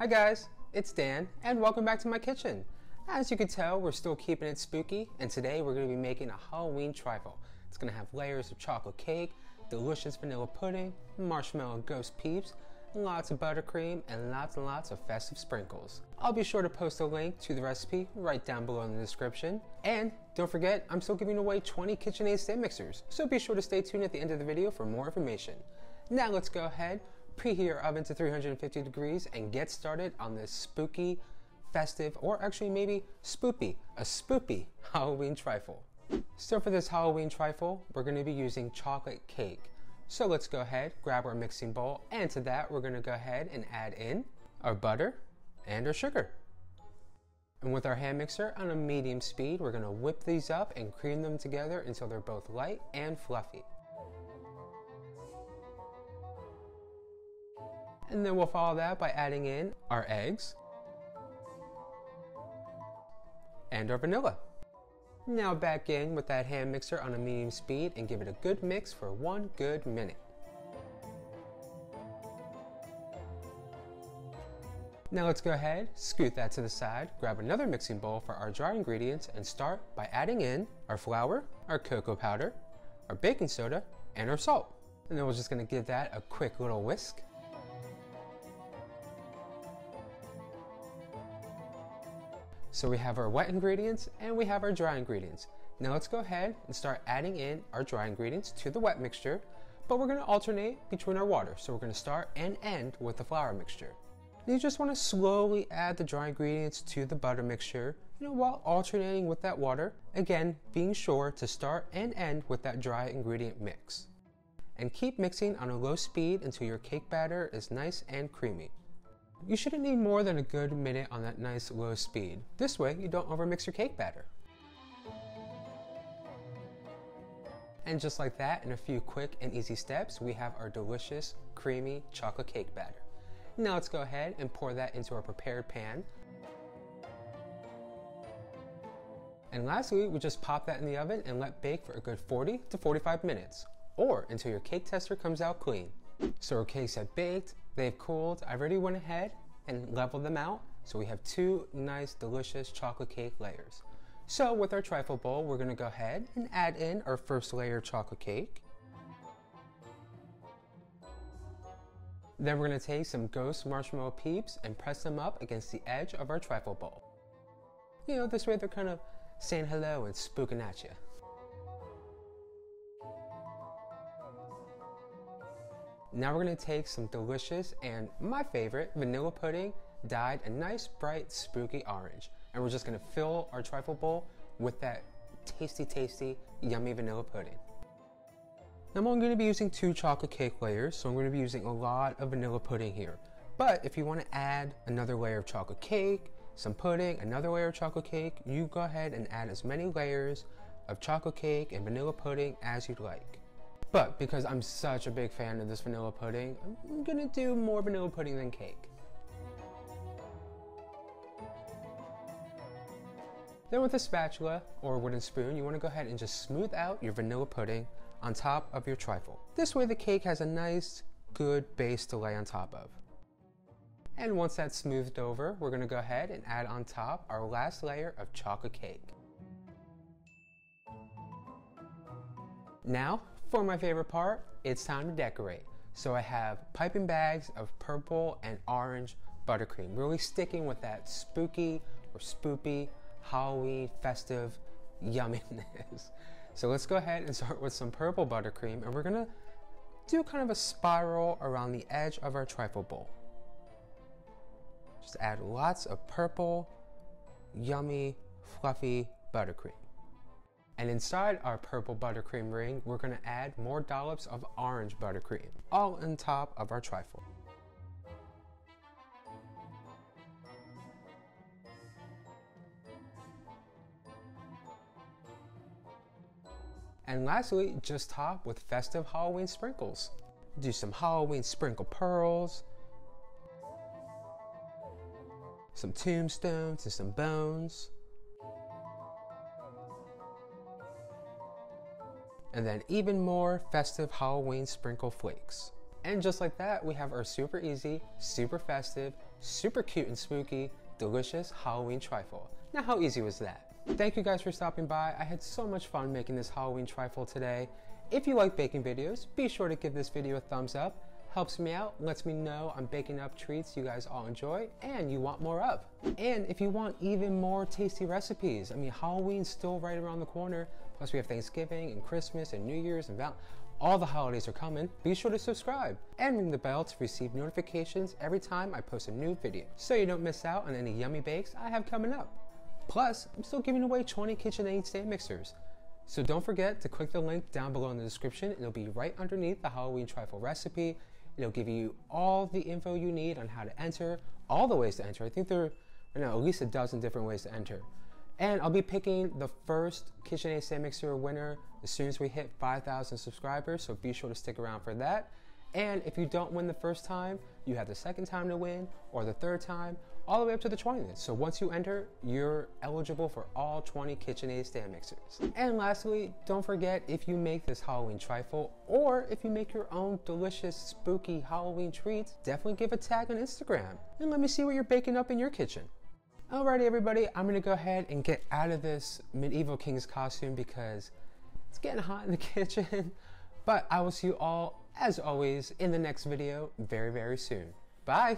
Hi guys, it's Dan and welcome back to my kitchen. As you can tell, we're still keeping it spooky and today we're going to be making a Halloween trifle. It's going to have layers of chocolate cake, delicious vanilla pudding, marshmallow ghost peeps, lots of buttercream, and lots and lots of festive sprinkles. I'll be sure to post a link to the recipe right down below in the description. And don't forget, I'm still giving away 20 KitchenAid stand mixers, so be sure to stay tuned at the end of the video for more information. Now let's go ahead, preheat your oven to 350 degrees, and get started on this spooky, festive, or actually maybe spoopy, a spoopy Halloween trifle. So for this Halloween trifle, we're going to be using chocolate cake. So let's go ahead, grab our mixing bowl, and to that we're gonna go ahead and add in our butter and our sugar. And with our hand mixer on a medium speed, we're gonna whip these up and cream them together until they're both light and fluffy. And then we'll follow that by adding in our eggs and our vanilla. Now back in with that hand mixer on a medium speed and give it a good mix for one good minute. Now let's go ahead, scoot that to the side, grab another mixing bowl for our dry ingredients and start by adding in our flour, our cocoa powder, our baking soda, and our salt. And then we're just gonna give that a quick little whisk. So we have our wet ingredients and we have our dry ingredients. Now let's go ahead and start adding in our dry ingredients to the wet mixture, but we're gonna alternate between our water. So we're gonna start and end with the flour mixture. you just wanna slowly add the dry ingredients to the butter mixture, you know, while alternating with that water. Again, being sure to start and end with that dry ingredient mix. And keep mixing on a low speed until your cake batter is nice and creamy. You shouldn't need more than a good minute on that nice low speed. This way you don't overmix your cake batter. And just like that, in a few quick and easy steps, we have our delicious, creamy chocolate cake batter. Now let's go ahead and pour that into our prepared pan. And lastly, we just pop that in the oven and let bake for a good 40 to 45 minutes, or until your cake tester comes out clean. So our cakes have baked, they've cooled. I've already went ahead and leveled them out. So we have two nice, delicious chocolate cake layers. So with our trifle bowl, we're gonna go ahead and add in our first layer of chocolate cake. Then we're gonna take some ghost marshmallow peeps and press them up against the edge of our trifle bowl. You know, this way they're kind of saying hello and spooking at you. Now we're gonna take some delicious and my favorite vanilla pudding dyed a nice bright spooky orange. And we're just gonna fill our trifle bowl with that tasty, tasty, yummy vanilla pudding. Now I'm gonna be using two chocolate cake layers, so I'm gonna be using a lot of vanilla pudding here. But if you wanna add another layer of chocolate cake, some pudding, another layer of chocolate cake, you go ahead and add as many layers of chocolate cake and vanilla pudding as you'd like. But because I'm such a big fan of this vanilla pudding, I'm gonna do more vanilla pudding than cake. Then with a spatula or a wooden spoon, you want to go ahead and just smooth out your vanilla pudding on top of your trifle. This way the cake has a nice, good base to lay on top of. And once that's smoothed over, we're to go ahead and add on top our last layer of chocolate cake. Now, for my favorite part, it's time to decorate. So I have piping bags of purple and orange buttercream, really sticking with that spooky or spoopy, Halloween, festive yumminess. So let's go ahead and start with some purple buttercream and we're gonna do kind of a spiral around the edge of our trifle bowl. Just add lots of purple, yummy, fluffy buttercream. And inside our purple buttercream ring, we're gonna add more dollops of orange buttercream, all on top of our trifle. And lastly, just top with festive Halloween sprinkles. Do some Halloween sprinkle pearls, some tombstones and some bones, and then even more festive Halloween sprinkle flakes. And just like that, we have our super easy, super festive, super cute and spooky, delicious Halloween trifle. Now how easy was that? Thank you guys for stopping by. I had so much fun making this Halloween trifle today. If you like baking videos, be sure to give this video a thumbs up. Helps me out, lets me know I'm baking up treats you guys all enjoy and you want more of. And if you want even more tasty recipes, I mean, Halloween's still right around the corner. Plus we have Thanksgiving and Christmas and New Year's and Val all the holidays are coming, be sure to subscribe and ring the bell to receive notifications every time I post a new video so you don't miss out on any yummy bakes I have coming up. Plus, I'm still giving away 20 KitchenAid stand mixers. So don't forget to click the link down below in the description. It'll be right underneath the Halloween trifle recipe. It'll give you all the info you need on how to enter, all the ways to enter. I think there are you know, at least a dozen different ways to enter. And I'll be picking the first KitchenAid stand mixer winner as soon as we hit 5,000 subscribers, so be sure to stick around for that. And if you don't win the first time, you have the second time to win, or the third time, all the way up to the 20th. So once you enter, you're eligible for all 20 KitchenAid stand mixers. And lastly, don't forget if you make this Halloween trifle, or if you make your own delicious, spooky Halloween treats, definitely give a tag on Instagram. And let me see what you're baking up in your kitchen. Alrighty everybody, I'm gonna go ahead and get out of this Medieval King's costume because it's getting hot in the kitchen. But I will see you all, as always, in the next video very, very soon. Bye!